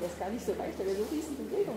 Der ist gar nicht so leicht, aber so riesen Bewegung.